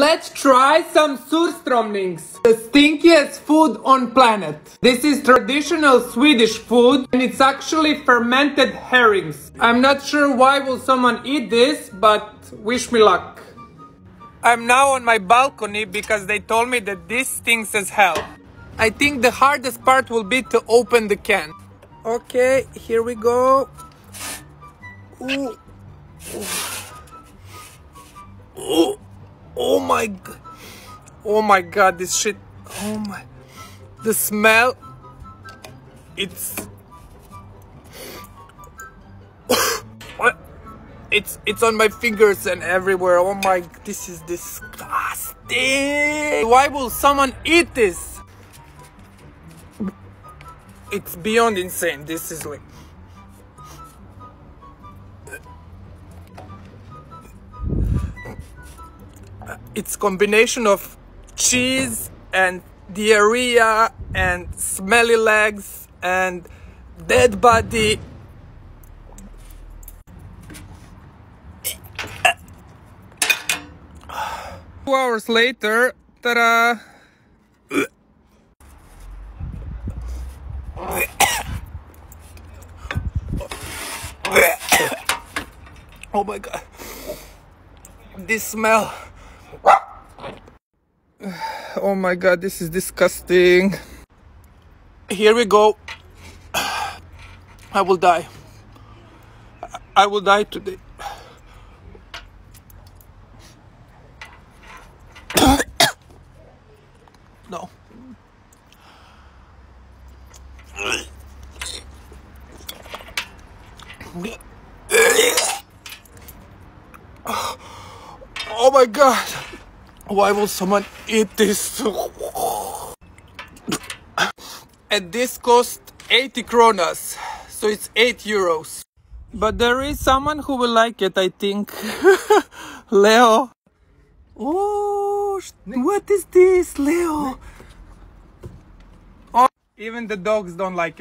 Let's try some surströmmings, the stinkiest food on planet. This is traditional Swedish food and it's actually fermented herrings. I'm not sure why will someone eat this, but wish me luck. I'm now on my balcony because they told me that this stinks as hell. I think the hardest part will be to open the can. Okay, here we go. Ooh. My god. Oh my god, this shit. Oh my. The smell. It's. It's it's on my fingers and everywhere. Oh my, this is disgusting. Why will someone eat this? It's beyond insane. This is like. It's combination of cheese and diarrhea and smelly legs and dead body. Two hours later ta-da. Oh my god. This smell Oh my god, this is disgusting. Here we go. I will die. I will die today. no. Oh my god. Why will someone eat this? and this cost 80 kronas, so it's 8 euros. But there is someone who will like it, I think. Leo. Oh, what is this, Leo? Oh, even the dogs don't like it.